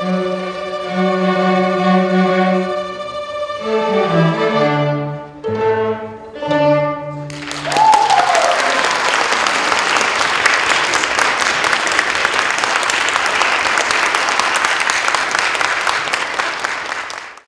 Música